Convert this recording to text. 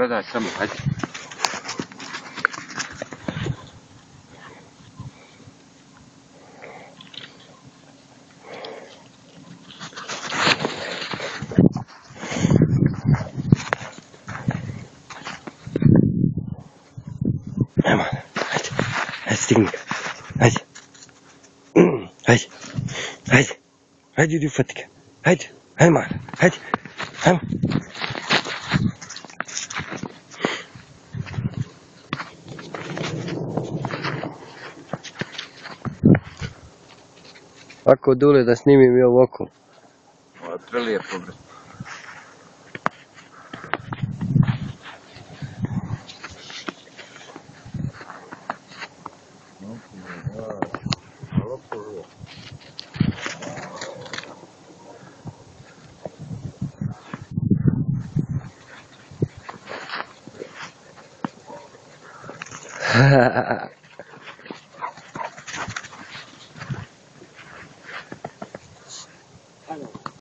بدأ السمع هدي هاجي هاجي هاجي دي فتكة هاجي هاي معنا هاجي هاي Ako dule da snimim i ovo oko. Ovo je prelijepo, ha ha ha.